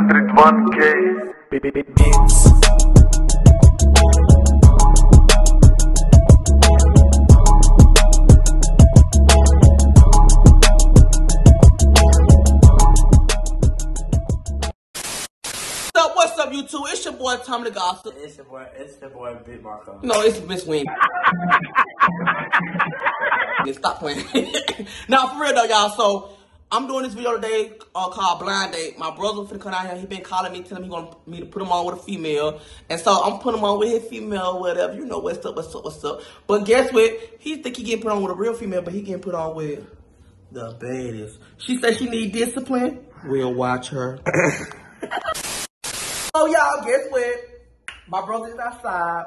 101k. What's up, what's up, YouTube? It's your boy Tommy the Gossip. It's your boy, it's your boy Big Marco. No, it's Miss Wing. Stop playing. now, for real though, y'all. So, I'm doing this video today uh, called Blind Date. My brother finna come out here. He been calling me, telling me he want me to put him on with a female. And so, I'm putting him on with his female, whatever. You know what's up, what's up, what's up. But guess what? He think he getting put on with a real female, but he getting put on with the baddest. She said she need discipline. We'll watch her. Oh, y'all, guess what? My brother's outside.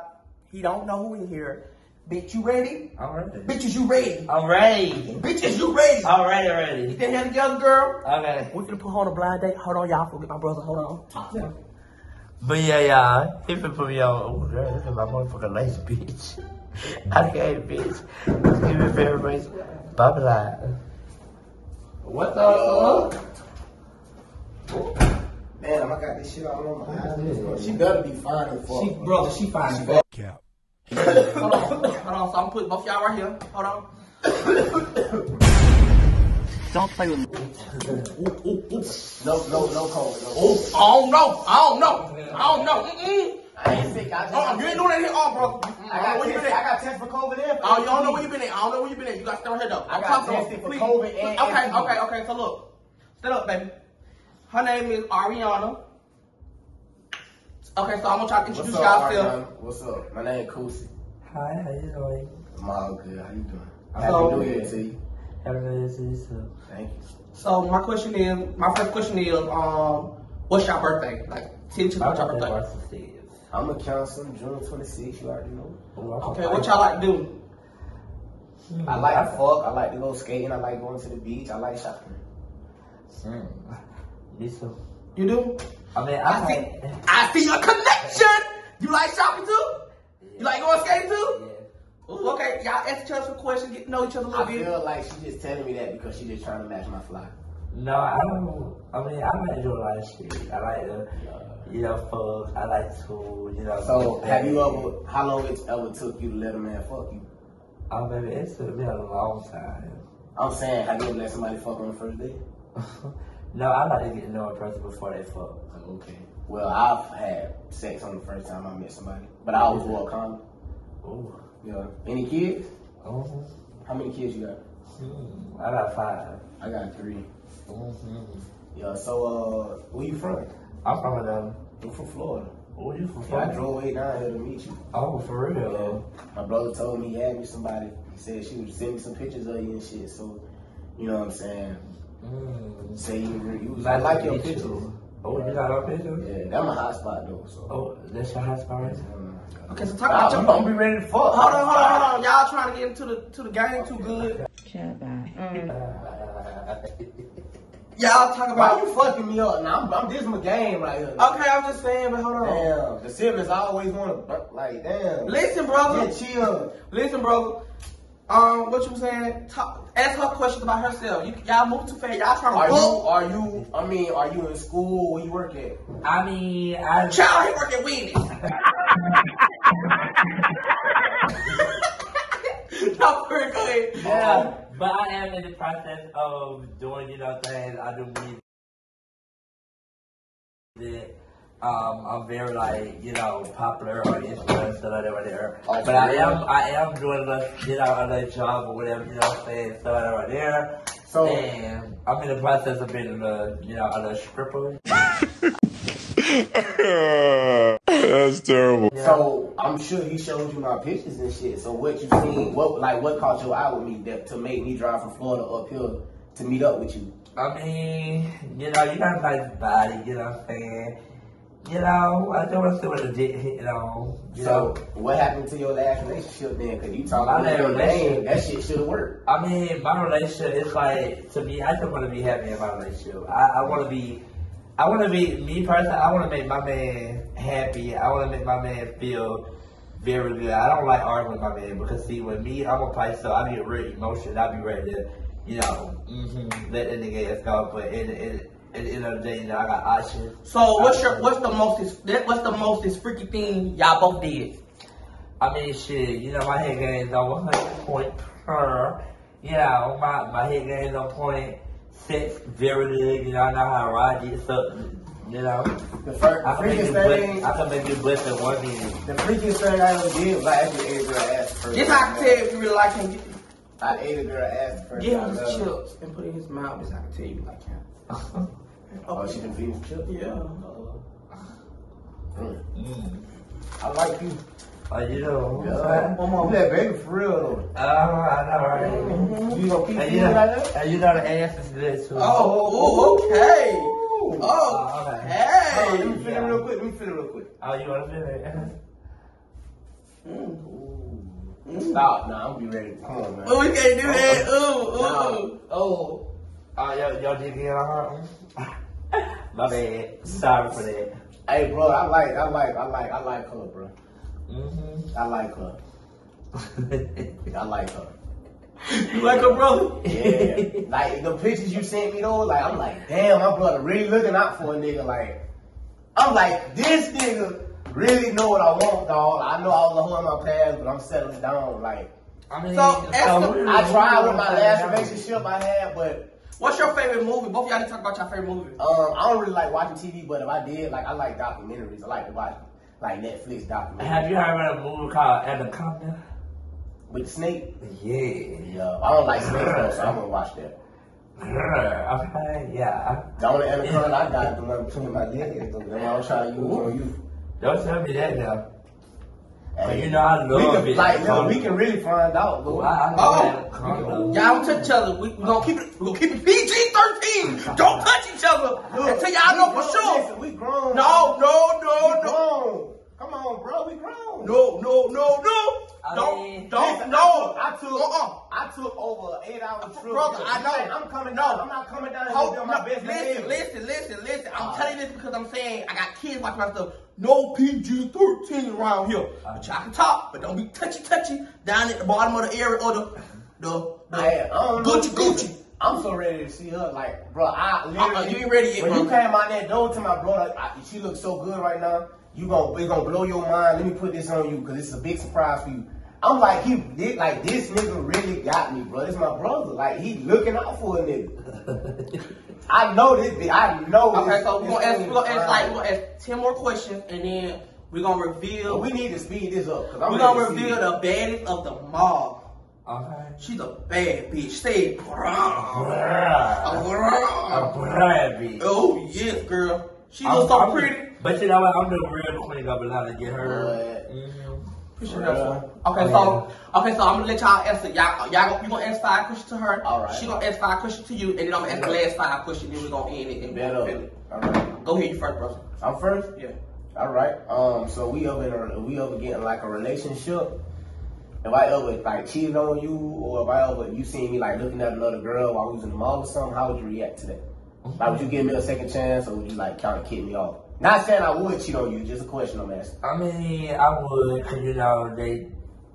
He don't know who in here. Bitch, you ready? I'm ready. Bitches, you ready? I'm ready. Bitches, you ready? I'm ready, ready. Get that hand together, girl. Okay. We finna put her on a blind date. Hold on, y'all. Forget my brother. Hold on. Talk to him. But yeah, y'all, he finna put me on. Oh, girl, this is my motherfucking lazy bitch. I can't, bitch. Let's give me a fair race. Bye bye. What the fuck? Damn, I got this shit all on my eyes. She better be fine as fuck. She, brother, she fine. She hold on. Hold on. So I'm putting both y'all right here. Hold on. Don't play with me. No, no, no cold. No. Oh, I don't know. I don't know. I don't know. Mm-mm. I ain't sick. I just Uh-uh, you ain't doing that here, oh, bro. I got, where you test, been I got test for COVID and Oh, you don't know where you been at. I don't know where you been at. You got to stay on here, though. I I'm got tested for please. COVID and Okay, HIV. okay, okay. So look. Stand up, baby. Her name is Ariana. Okay, so I'm going to try to introduce up, y'all What's up? My name is Koosiee. Hi, how you doing? I'm all good. How you doing? Happy So- New Year to you. Happy New Year to you too. Thank you. So my question is, my first question is, um, what's your birthday? Like, tell me My what's your birthday birthday. was Steve. I'm a counselor, June 26th. You already know. Okay, what y'all like to do? I like to fuck. I like to go skating. I like going to the beach. I like shopping. Mm. Me too. You do? I mean, I I see. I see a connection. You like shopping too? You like going skating too? Yeah. Ooh, okay, y'all ask each other some questions, get to know each other a little I bit. I feel like she just telling me that because she just trying to match my fly. No, I don't. I mean, I like to do a lot of shit. I like to, you know, fuck. I like to, you know. So, have you ever? How long it ever took you to let a man fuck you? Oh, baby, it's been a long time. I'm saying, have you ever let somebody fuck on the first date? no, I like to get to know a person before they fuck. Oh, okay. Well, I've had sex on the first time I met somebody, but I always wore a condom. Ooh. Yeah. Any kids? Mhm. How many kids you got? Hmm. I got five. I got three. Mm-hmm. Yeah. So, uh, where you from? I'm from them. I'm from Florida. Oh, you from Yeah, I drove way down here to meet you. Oh, for Yeah. real? My brother told me he had me somebody. He said she would send me some pictures of you and shit. So, you know what I'm saying? Mm. Say you, you was, I like your pictures. Oh, you got our pictures? Yeah, that's my hot spot though. So. Oh, that's your hot spot right there? Okay, so talk about ah, I'm, your. I'm gonna be ready to fuck. Hold on, hold on, hold on. Y'all trying to get into the to the game too good. Shut up. Y'all talk Why about. you fucking me up? Now I'm, I'm this my game right here. Okay, I'm just saying, but hold on. Damn, the Simmons always want to like damn. Listen, brother. Yeah, chill. Listen, brother. Um, what you was saying? Talk, ask her questions about herself. You, y'all move too fast. Y'all trying Are to you? Are you? I mean, are you in school? Where you work at? I mean, I. Child, he working Wendy's. no, for real, go ahead. Yeah, but I am in the process of doing, you know, things. I do music. Um, I'm very like, you know, popular on Instagram, stuff like that right there. Oh, but I am, real? I am doing a, you know, another job or whatever, you know what I'm saying, stuff like that right there. So- and I'm in the process of being a, you know, a stripper. That's terrible. So I'm sure he showed you my pictures and shit. So what you seen? What like what caught your eye with me that to make me drive from Florida up here to meet up with you? I mean, you know, you got a nice body, you know what I'm saying? You know, I don't want to see what the dick hitting on. You So know, what happened to your last relationship then? Cause you talking about your name, relationship- that shit should have worked. I mean, my relationship is like to me. I just want to be happy in my relationship. I, I want to be, I want to be me personally. I want to make my man happy. I want to make my man feel very good. I don't like arguing with my man because see, with me, I'm a Pisces, so I be real emotional. I be ready to, you know, mm-hmm, let the nigga ass go. But in, in at the end of the day, you know, I got options. So what's your what's the most what's the most freaky thing y'all both did? I mean, shit, you know, my head game is on 100 point per. You know, my, my head game is on point. Sex, very good. You know, I know how to ride it. So, you know, The first, I can make you freakiest bust, thing, I can make you bust in one minute. the freakiest thing I ever did was I actually ate a girl ass first. This how I can tell if you really like him. I ate a girl ass first. Give I him love some her. chips and put it in his mouth. This how I can tell you you like him. Oh, she been feeding chips? Yeah. Mm. Mm. I like you. Oh, you know, Yeah. One more. You that baby for real though. Oh, I know, right? You gonna keep And feeding you like that? and you know the ass is good too. Oh, okay. Ooh. Oh, okay. Hold on, let me hey. feel it real quick. Let me feel it real quick. Oh, you want to feel it? Mm. Stop. Nah, I'm be ready. Come on, man. Oh, we can't do that. Ooh, Nah. ooh. Oh. Oh, yo, yo, did get on her? My bad. Sorry for that. Hey, bro, I like, I like, I like, I like her, bro. Mm-hmm. I like her. I like her. You like her brother? Yeah. like the pictures you sent me though, like I'm like, damn, my brother really looking out for a nigga. Like, I'm like, this nigga really know what I want, dog. I know I was a hoe in my past, but I'm settling down. Like, I mean, So, who- I tried with my last relationship I had, but What's your favorite movie? Both of y'all need to talk about your favorite movie. um, I don't really like watching TV. But if I did, like, I like documentaries. I like to watch like Netflix documentaries Have you heard of a movie called Anaconda? with the snake. Yeah. Yeah, I don't like snakes though, so I'm gonna watch that. Girl, okay, yeah. The only anaconda I got is the one between my legs. though. The one I was trying to use on you. Don't tell me that now. But Hey, you know I we love can, it. like, look, we can really find out. Oh, Bro. I, I love Oh. Anaconda. Y'all don't touch each other. We, we gonna keep it. We gonna keep it PG thirteen. Don't touch each other until y'all know we for sure. Listen, we grown. No, no, we no, no, grown. Come on, bro, we grown. no, no, no, no. I Don't, mean- don't, Listen, no. I took, Uh-uh. I took over an eight-hour trip. Brother, I know. you I'm coming down. I'm not coming down here Hold, to do no, my best listen, listen, listen, listen. I'm Alright. telling you this because I'm saying I got kids watching my stuff. No PG 13 around here. But y'all can talk, but don't be touchy touchy down at the bottom of the area or the the, the Hey, I don't know. Gucci Gucci. I'm so ready to see her. Like, bro, I literally. Uh-uh, you ain't ready yet, When bro. you came out that door to my brother, I, she looks so good right now. You gon' it's gonna blow your mind. Let me put this on you because it's a big surprise for you. I'm like, he did like this nigga really got me, bro. It's my brother. Like he looking out for a nigga. I know this. bitch. I know. Okay, this, so we're gonna ask, we're gonna ask like we're gonna ask ten more questions and then we're gonna reveal But we need to speed this up because I'm we're gonna reveal the baddest of the mob. Okay. She's a bad bitch. Say it, bro. Bruh. A bruh, bitch. Oh yes, girl. She looks so I'm- pretty. But you know what? I'm the real queen of Atlanta. Get her. But- Mhm. Appreciate Bruh. that. Okay, so okay, so I'm gonna let y'all answer. Y'all, y'all, you gonna ask five questions to her. All right. She gonna ask five questions to you, and then I'm gonna ask the last five questions. Then we're gonna end it. And Bet up. All right. Go ahead, you first, bro. I'm first. Yeah. All right. Um. So we ever in a, we ever getting like a relationship? If I ever like cheated on you, or if I ever you seen me like looking at another girl while we was in the mall or something, how would you react to that? Like, would you give me a second chance, or would you like kind of kick me off? Not saying I would cheat on you, just a question I'm asking. I mean, I would, cause you know they.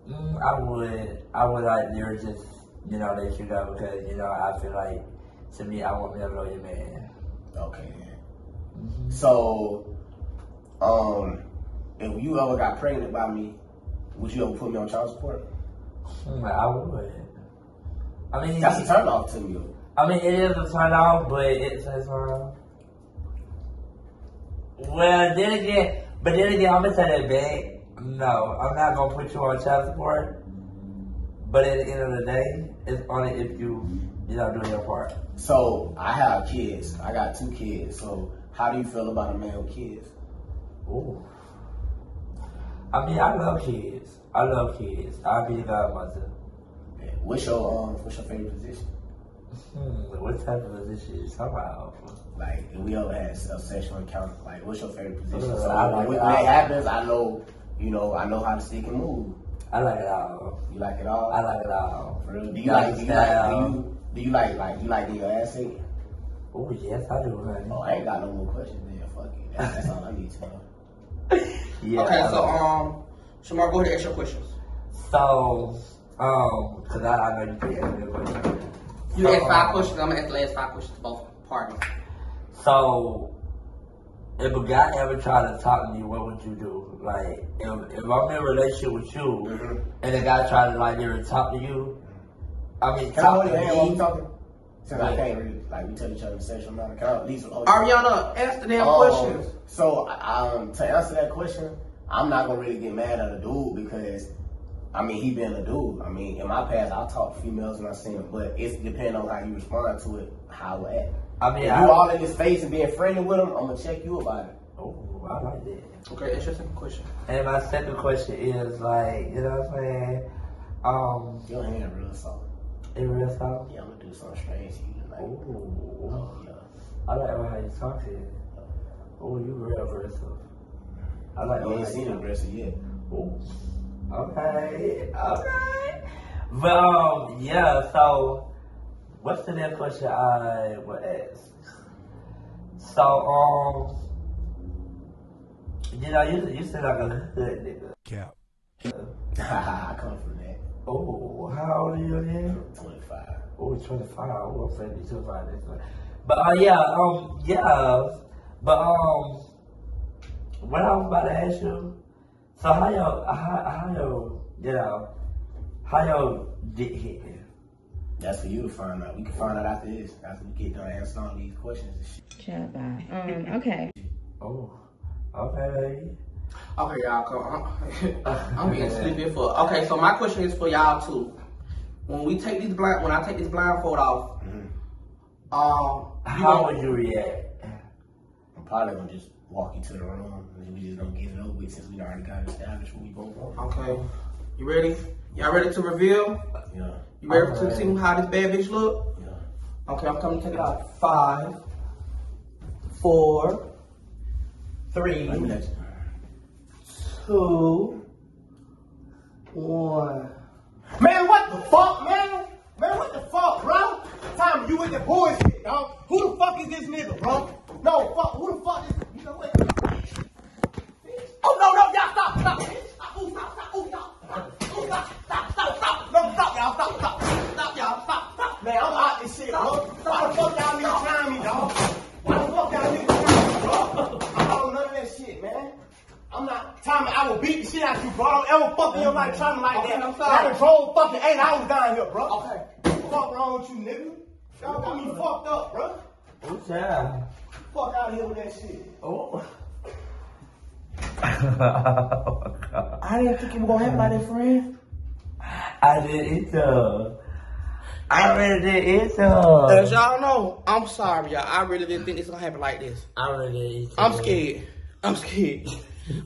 Mm, I would. I would like they're just you know let you go because you know I feel like to me I want me a loyal man. Okay. So, um, if you ever got pregnant by me, would you ever put me on child support? Mm, I would. I mean, That's a turn off to me. I mean, it is a turn off, but it's a turn off. Well, then again, but then again, I'm gonna say that back. No, I'm not gonna put you on child support. But at the end of the day, it's only if you, you know, doing your part. So I have kids. I got two kids. So how do you feel about a man with kids? Ooh. I mean, I love kids. I love kids. I'll be the godmother. What's your um? What's your favorite position? Hmm, what type of position is somehow? Like, if we ever had a sexual encounter, like, what's your favorite position? Uh, So I when, like when it that happens, I know, you know, I know how to stick and move. I like it all. You like it all? I like it all. For real? Do you like? Do you like? Do you, do you like? Like, you like getting your ass ate? Oh yes, I do, honey. Oh, I ain't got no more questions. Then fuck it. That's, that's all I need to know. Yeah. Okay, so um, Shamar, go ahead and ask your questions. So, um, cause I, I know you can ask me a question. You So, ask five questions. I'm gonna ask the last five questions to both parties. So, if a guy ever tried to talk to you, what would you do? Like, if, if I'm in a relationship with you, Mhm. and a guy tried to like never talk to you, I mean, Can I talk hold to your hand while we me. talking? Since I can't really, like, we tell each other the sexual amount of count. At least, oh, Ariana, ask the damn Um, questions. So, um, to answer that question, I'm not gonna really get mad at a dude because, I mean, he been a dude. I mean, in my past, I talk to females and I see them, but it's depending on how you respond to it, how I act. I mean, If I, you all in his face and being friendly with him, I'm gonna check you about it. oh, I like that. Okay, ask your second question. And my second question is like, you know what I'm saying? Um, Your hand real soft. in real talk. Yeah, I'm gonna do something strange to you tonight. Ooh, Oh, yeah. I like how you talk to you. Oh, you real aggressive. I like You how ain't seen talk. aggressive yet. Ooh. Okay, okay. But um, yeah. So, what's the next question I would ask? So um, you know, you you seem like a hood nigga. Cap. I come from that. Oh, how old are you again? 25. Oh, 25. Oh, I'm saying 25 next one. But uh, yeah, um, yeah. But um, what I was about to ask you. So how y'all, how, how y'all, you know, how y'all get here? That's for you to find out. We can find out after this. After we get done answering all these questions and shit. Child, bye. Um, okay. Oh, okay. Okay, y'all, come. I'm, I'm being sleepy for. Okay, so my question is for y'all too. When we take these blind, when I take this blindfold off, um, you How gonna- would you react? I'm probably gonna just walk you to the room and we just gonna get it over with since we already got established what we both want. Okay, you ready? Y'all ready to reveal? Yeah, You ready to see how this bad bitch look? yeah. Okay, I'm coming to take it out. Five, four, three, Let me you. two, one. Man, what the fuck, man? Man, what the fuck, bro? Tom, you with the bullshit, dog. Who the fuck is this nigga, bro? No, fuck, who the fuck is, you know what? Oh, no, no, y'all stop, stop. Stop, ooh, stop, stop, ooh, stop. Ooh, stop, stop, stop, stop. No, stop, y'all, stop, stop. Stop, y'all, stop, stop. Man, I'm out this shit, bro. Why the fuck y'all niggas trying me, dog? Why the fuck y'all niggas trying me, bro? I'm not on none of that shit, man. I'm not, Tommy, I will beat the shit out of you, bro. I don't ever fuck in your life trying me like Okay, that. I'm sorry. I done drove fucking eight hours down here, bro. Okay. Fuck wrong with you, nigga? Y'all got me fucked up, bro. Oh, child. Fuck out of here with that shit. Oh. I didn't think it was gonna happen like that, friend. I did either. I really did it though. As y'all know, I'm sorry, y'all. I really didn't think this was gonna happen like this. I really did either. I'm scared. I'm scared.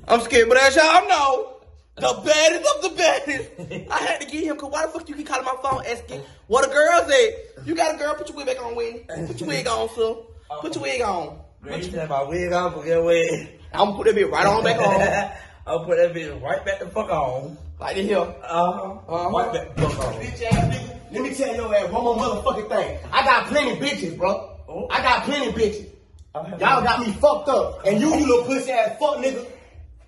I'm scared. But as y'all know, the baddest of the baddest, I had to get him. Cause why the fuck you keep calling my phone asking what a girl said? You got a girl? Put your wig back on, Winnie. Put your wig on, sir. Put your wig on. Great, you my wig on, forget wig. I'm gonna put that bitch right on back on. I'll put that bitch right back the fuck on. Like this here. Uh-huh. Uh-huh. Right back the fuck on. Bitch ass nigga. Let me tell your ass one more motherfucking thing. I got plenty bitches, bro. Oh. I got plenty bitches. Y'all got me fucked up. And you, you little pussy ass fuck nigga.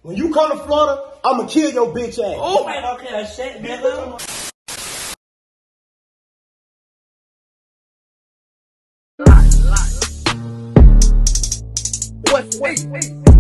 When you come to Florida, I'ma kill your bitch ass. Oh, man, okay, shit, nigga. Wait, wait.